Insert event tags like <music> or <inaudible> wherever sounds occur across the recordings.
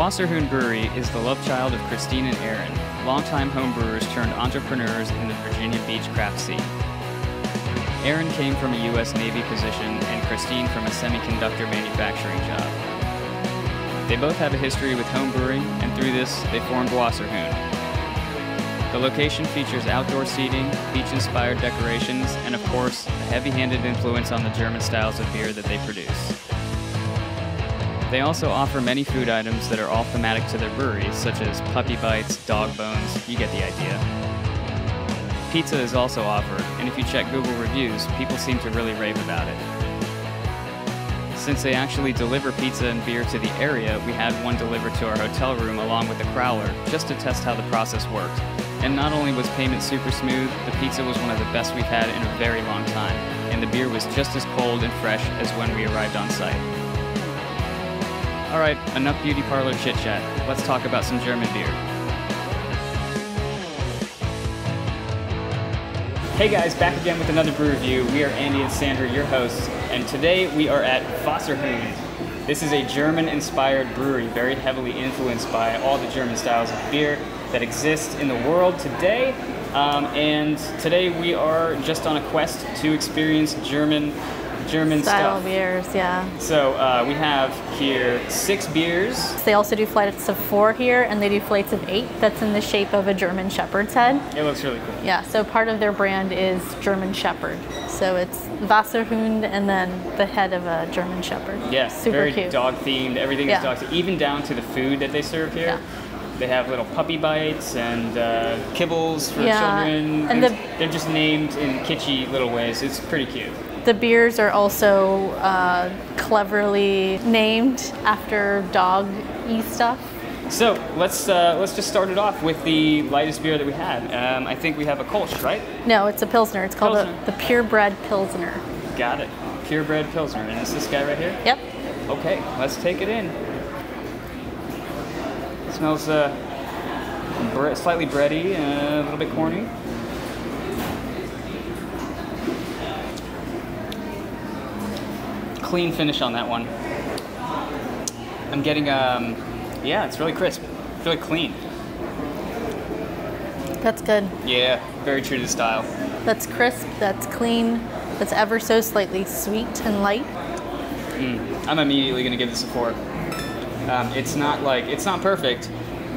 Wasserhund Brewery is the love child of Christine and Aaron, longtime homebrewers turned entrepreneurs in the Virginia Beach craft scene. Aaron came from a U.S. Navy position and Christine from a semiconductor manufacturing job. They both have a history with homebrewing, and through this, they formed Wasserhund. The location features outdoor seating, beach-inspired decorations, and of course, a heavy-handed influence on the German styles of beer that they produce. They also offer many food items that are all thematic to their breweries, such as puppy bites, dog bones, you get the idea. Pizza is also offered, and if you check Google reviews, people seem to really rave about it. Since they actually deliver pizza and beer to the area, we had one delivered to our hotel room along with the crowler, just to test how the process worked. And not only was payment super smooth, the pizza was one of the best we've had in a very long time, and the beer was just as cold and fresh as when we arrived on site. Alright, enough beauty parlor chit chat. Let's talk about some German beer. Hey guys, back again with another brew review. We are Andy and Sandra, your hosts, and today we are at Wasserhund. This is a German-inspired brewery, very heavily influenced by all the German styles of beer that exist in the world today. Um, and today we are just on a quest to experience German German style stuff. beers, yeah. So uh, we have here six beers. They also do flights of four here, and they do flights of eight. That's in the shape of a German Shepherd's head. It looks really cool. Yeah, so part of their brand is German Shepherd. So it's Wasserhund and then the head of a German Shepherd. Yes, super very cute. dog themed. Everything Yeah. is dog themed, even down to the food that they serve here. Yeah. They have little puppy bites and uh, kibbles for Yeah, children. and the- they're just named in kitschy little ways. It's pretty cute. The beers are also uh, cleverly named after dog-y stuff. So let's uh, let's just start it off with the lightest beer that we had. Um, I think we have a Kolsch, right? No, it's a Pilsner. It's called Pilsner. A, the Purebred Pilsner. Got it. Purebred Pilsner. And it's this guy right here? Yep. Okay, let's take it in. It smells uh, bre- slightly bready, uh, a little bit corny. Clean finish on that one. I'm getting, um, yeah, it's really crisp, really clean. That's good. Yeah, very true to the style. That's crisp. That's clean. That's ever so slightly sweet and light. I'm immediately gonna give this a four. Um, it's not like it's not perfect,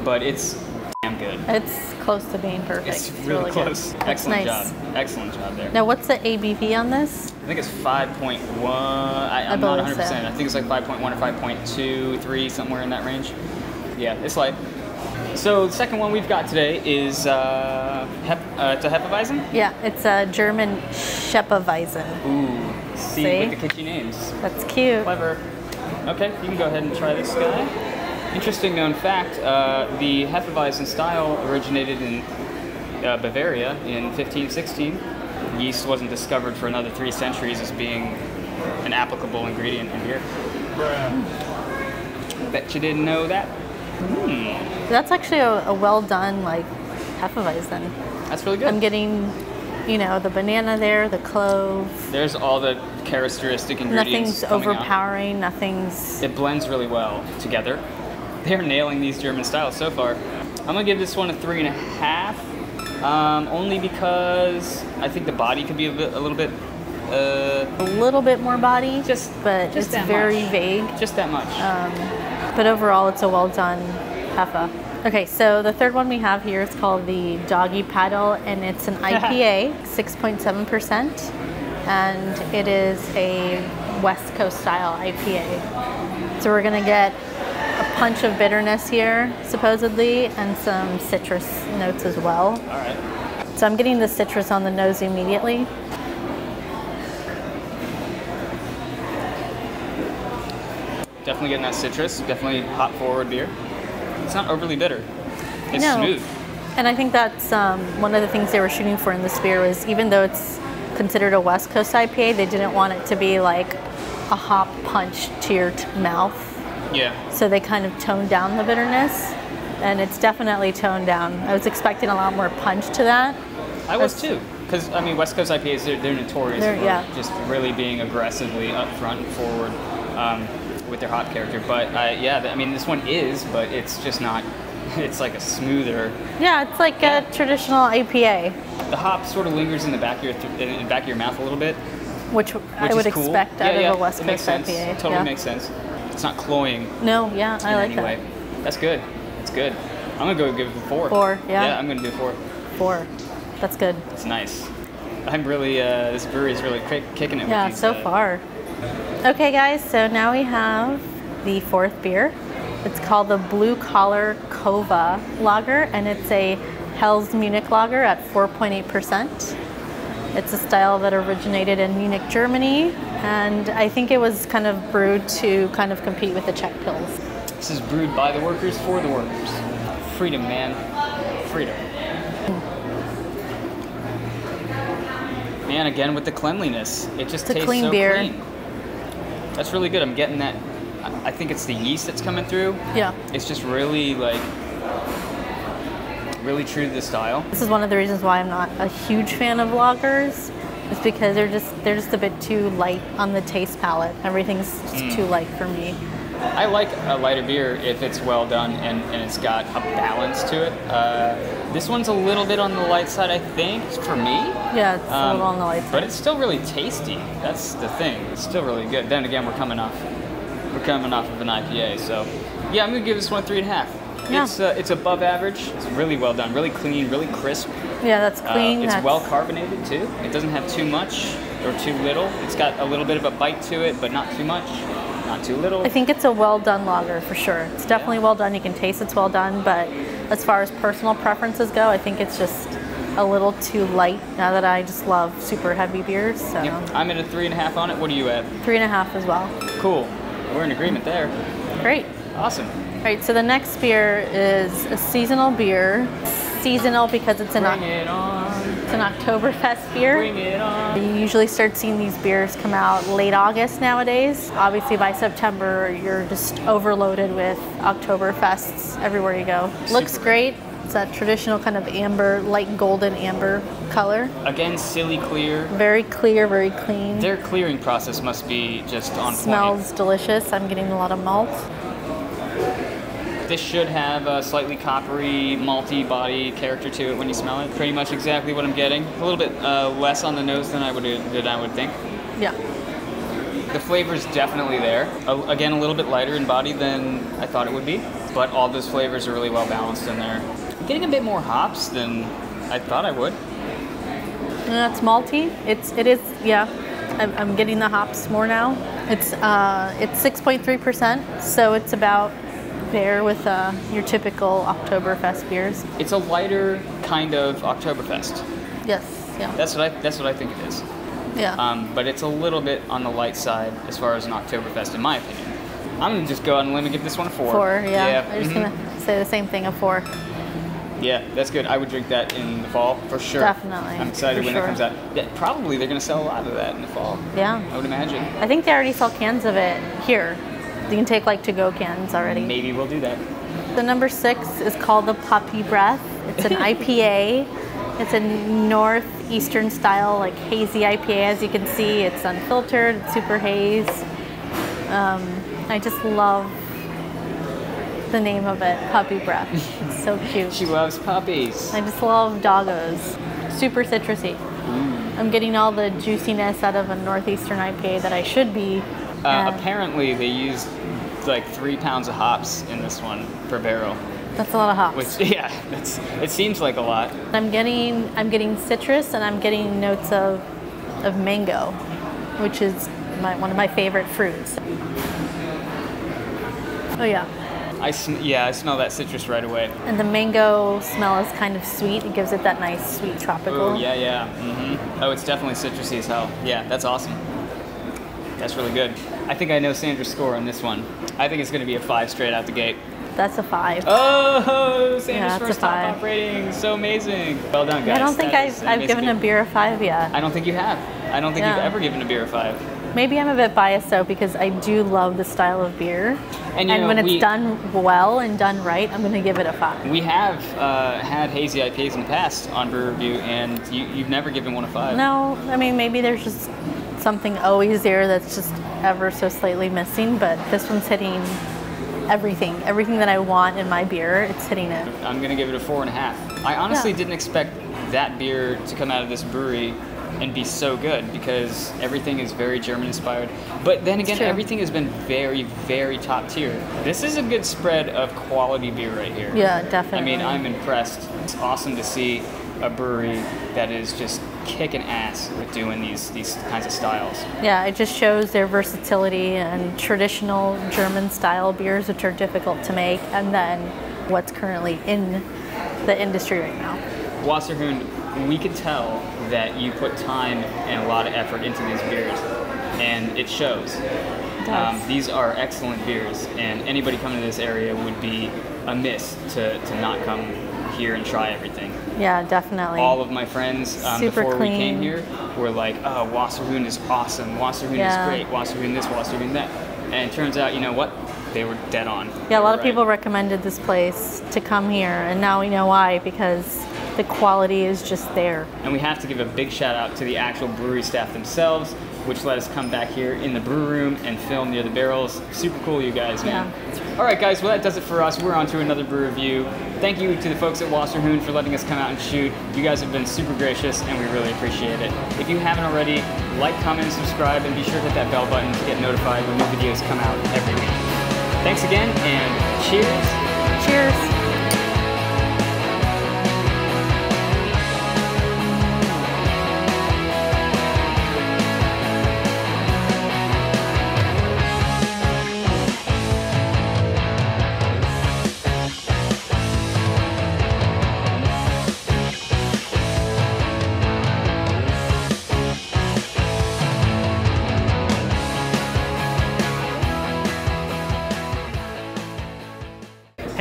but it's damn good. It's close to being perfect. It's really, good. close. That's Excellent nice. job. Excellent job there. Now, what's the ABV on this? I think it's 5.1. I, I'm not 100%. so. I think it's like 5.1 or 5.2, 3, somewhere in that range. Yeah, it's light. So the second one we've got today is uh, hep, uh, it's a Hefeweizen. Yeah, it's a German Schepeweizen. Ooh, see, See? with the kitschy names. That's cute. Clever. Okay, you can go ahead and try this guy. Interesting known fact, uh, the Hefeweizen style originated in uh, Bavaria in 1516. Yeast wasn't discovered for another three centuries as being an applicable ingredient in beer. Bet you didn't know that. Hmm, That's actually a, a well done like Hefeweizen. that's really good. I'm getting, you know, the banana there, the clove. There's all the characteristic ingredients. Nothing's coming out. overpowering. Nothing's. It blends really well together. They're nailing these German styles so far. I'm gonna give this one a three and a half, um, only because I think the body could be a, bit, a little bit, uh, A little bit more body, Just- but just it's very much. vague. just that much. But overall, it's a well done Heffa. Okay, so the third one we have here is called the Doggy Paddle, and it's an <laughs> IPA, 6.7%, and it is a West Coast style IPA. So we're gonna get punch of bitterness here, supposedly, and some citrus notes as well. all right. So I'm getting the citrus on the nose immediately. Definitely getting that citrus. Definitely hop forward beer. It's not overly bitter. It's No. smooth. And I think that's um, one of the things they were shooting for in this beer was even though it's considered a West Coast IPA, they didn't want it to be like a hop punch to your t- mouth. Yeah. So they kind of toned down the bitterness, and it's definitely toned down. I was expecting a lot more punch to that. I was too. Because I mean, West Coast IPAs they're, they're notorious They're- for yeah. just really being aggressively upfront and forward. Um, with their hop character. But uh, yeah, I mean this one is, but it's just not. <laughs> It's like a smoother. Yeah, it's like a traditional IPA, The hop sort of lingers in the back of your in the back of your mouth a little bit, which, which I would cool. expect yeah, out yeah, of a West Coast sense. IPA. Totally yeah. makes sense. It's not cloying No, yeah, I like any that. That's good. That's good. I'm gonna go give it a four. Four, yeah. Yeah, I'm gonna do four. Four. That's good. It's nice. I'm really uh, this brewery is really kick, kicking it. Yeah, with these, so uh, far. Okay, guys, so now we have the fourth beer. It's called the Blue Collar Kova Lager, and it's a Helles Munich Lager at 4.8%. It's a style that originated in Munich, Germany, and I think it was kind of brewed to kind of compete with the Czech Pils. This is brewed by the workers for the workers. Freedom, man. Freedom. Man, again with the cleanliness, it just It's a tastes clean so beer. clean. That's really good. I'm getting that. I- I think it's the yeast that's coming through. Yeah. It's just really like, really true to the style. This is one of the reasons why I'm not a huge fan of lagers. Is because they're just they're just a bit too light on the taste palette. Everything's just Mm. too light for me. I like a lighter beer if it's well done and, and it's got a balance to it. Uh, this one's a little bit on the light side, I think, for me. Yeah, it's a Um, little on the light side. But it's still really tasty. That's the thing. It's still really good. Then again, we're coming off, we're coming off of an IPA, so yeah, I'm gonna give this one three and a half. Yeah. It's uh, it's above average. It's really well done, really clean, really crisp. Yeah, that's Uh, clean. it's that's, well carbonated too. It doesn't have too much or too little. It's got a little bit of a bite to it, but not too much, not too little. I think it's a well done lager for sure. It's definitely well done. You can taste it's well done, but as far as personal preferences go, I think it's just a little too light. Now that I just love super heavy beers, so Yep. I'm at a three and a half on it. What are you at? three and a half as well. Cool. We're in agreement there. Great. Awesome. All right, so the next beer is a seasonal beer. Seasonal because it's an it it's an Oktoberfest beer. Bring it on. You usually start seeing these beers come out late August nowadays. Obviously, by September, you're just overloaded with Oktoberfests everywhere you go. Looks great. It's that traditional kind of amber, light golden amber color. Again, silly clear. Very clear, very clean. Their clearing process must be just on Smells delicious. I'm getting a lot of malt. This should have a slightly coppery, malty body character to it when you smell it. Pretty much exactly what I'm getting. A little bit uh, less on the nose than I would than I would think. Yeah. The flavor's definitely there. A, again, a little bit lighter in body than I thought it would be, but all those flavors are really well balanced in there. I'm getting a bit more hops than I thought I would. Yeah, it's malty. It's it is yeah. I'm, I'm getting the hops more now. It's uh it's 6.3 percent, so it's about there with uh, your typical Oktoberfest beers. It's a lighter kind of Oktoberfest. Yes. Yeah. That's what I that's what I think it is. Yeah. Um, but it's a little bit on the light side as far as an Oktoberfest, in my opinion. I'm gonna just go out and let me give this one a four. four. Yeah. Yeah. I'm just gonna say the same thing. A four. Yeah, that's good. I would drink that in the fall for sure. Definitely, I'm excited for when sure. it comes out. Yeah, probably they're gonna sell a lot of that in the fall. Yeah. I would imagine. I think they already sell cans of it here. You can take like to-go cans already. Maybe we'll do that. The number six is called the Puppy Breath. It's an <laughs> IPA. It's a northeastern style, like hazy IPA. As you can see, it's unfiltered, it's super haze. Um, I just love the name of it, Puppy Breath. It's so <laughs> cute. She loves puppies. I just love doggos. Super citrusy. I'm getting all the juiciness out of a northeastern IPA that I should be. Uh, and apparently, they used like three pounds of hops in this one per barrel. that's a lot of hops. Which, <laughs> yeah, it seems like a lot. I'm getting I'm getting citrus and I'm getting notes of of mango, which is my, one of my favorite fruits. Oh yeah, I yeah, I smell that citrus right away. and the mango smell is kind of sweet. It gives it that nice sweet tropical. Oh yeah, yeah. hmm Oh, it's definitely citrusy as hell. Yeah, that's awesome. That's really good. I think I know Sandra's score on this one. I think it's going to be a five straight out the gate. That's a five. Oh, Sandra's Yeah, first top rating. So amazing. Well done, guys. I don't think That I've, I've given a beer a five yet. I don't think you have. I don't think Yeah. you've ever given a beer a five. Maybe I'm a bit biased though because I do love the style of beer, And, you know, when it's we- done well and done right, I'm gonna give it a five. We have uh, had hazy IPAs in the past on Brew Review, and you, you've never given one a five. No, I mean maybe there's just something always there that's just ever so slightly missing, but this one's hitting everything. Everything that I want in my beer, it's hitting it. I'm gonna give it a four and a half. I honestly Yeah. didn't expect that beer to come out of this brewery and be so good because everything is very German inspired. But then again, everything has been very, very top tier. This is a good spread of quality beer right here. Yeah, definitely. I mean, I'm impressed. It's awesome to see a brewery that is just kicking ass with doing these these kinds of styles. Yeah, it just shows their versatility and traditional German style beers, which are difficult to make, and then what's currently in the industry right now. Wasserhund, we can tell that you put time and a lot of effort into these beers, and it shows. Um, does. these are excellent beers, and anybody coming to this area would be amiss to, to not come here and try everything. Yeah, definitely. All of my friends um, Super before we came here were like, "Oh, is awesome. Wasserhund Yeah. is great. Wasserhund this, Wasserhund that," and it turns out, you know what? They were dead on. yeah, a lot They of people recommended this place to come here, and now we know why because the quality is just there. And we have to give a big shout out to the actual brewery staff themselves, which let us come back here in the brew room and film near the barrels. Super cool, you guys, man. All right, guys, well, that does it for us. We're on to another brew review. Thank you to the folks at Wasserhund for letting us come out and shoot. You guys have been super gracious, and we really appreciate it. If you haven't already, like, comment, subscribe, and be sure to hit that bell button to get notified when new videos come out every week. Thanks again, and cheers. Cheers.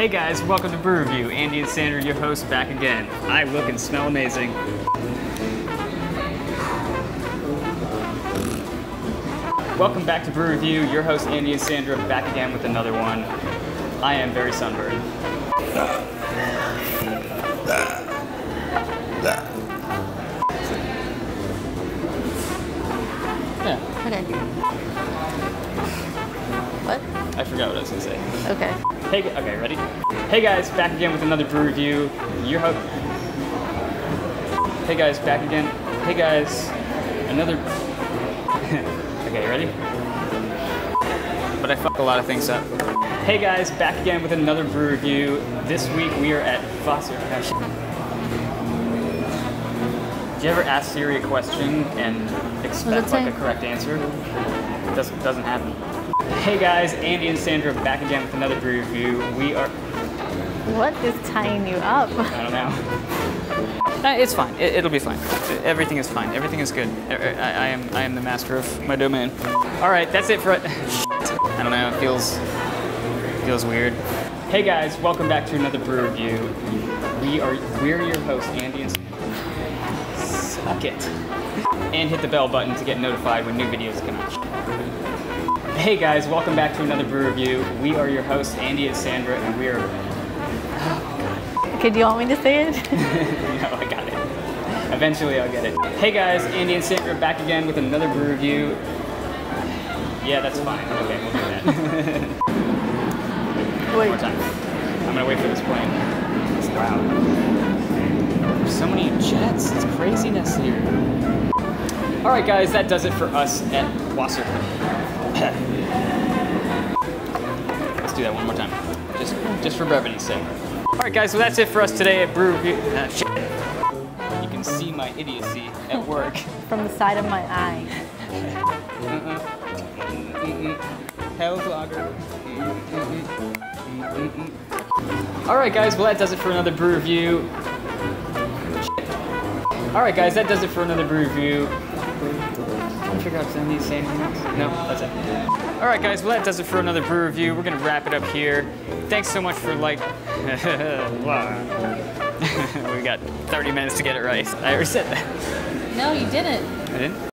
Hey guys, welcome to Brew Review. Andy and Sandra, your hosts, back again. I look and smell amazing. Welcome back to Brew Review. Your host Andy and Sandra back again with another one. I am very sunburned. Yeah, Okay. Forgot what I was gonna say. Okay. Hey, okay, ready? Hey guys, back again with another brew review. Your host. Hey guys, back again. Hey guys, another. <laughs> okay, ready? But I fuck a lot of things up. Hey guys, back again with another brew review. This week we are at Foster. Oh, Do you ever ask Siri a question and expect like a correct answer? Doesn't doesn't happen. Hey guys, Andy and Sandra back again with another brew review. We are What is tying you up? I don't know. Uh, It's fine. It, it'll be fine. Everything is fine. Everything is good. I, I, I am I am the master of my domain. All right, that's it for. it. <laughs> I don't know. It feels feels weird. Hey guys, welcome back to another brew review. We are we're your hosts, Andy and. Sandra. Suck it. And hit the bell button to get notified when new videos come out. Hey guys, welcome back to another brew review. We are your hosts, Andy and Sandra, and we are Okay, do you want me to say it? <laughs> no, I got it. Eventually, I'll get it. Hey guys, Andy and Sandra back again with another brew review. Yeah, that's fine. Okay, we'll do that. <laughs> One more time. I'm gonna wait for this plane. It's loud. There's so many jets. It's craziness here. All right, guys, that does it for us at Wasser. Let's do that one more time, just just for brevity's sake. All right, guys, so that's it for us today at Brew Review. Uh. You can see my idiocy at <laughs> work. From the side of my eye. Hell vlogger. All right, guys. Well, that does it for another brew review. All right, guys. That does it for another brew review. Figure out if need to say anything else? No, that's it. All right, guys. Well, that does it for another brew review. We're gonna wrap it up here. Thanks so much for like. <laughs> <laughs> we got 30 minutes to get it right. I already said that. No, you didn't. I didn't.